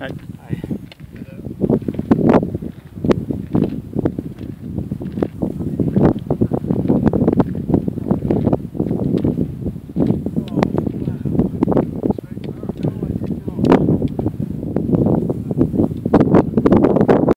Hi.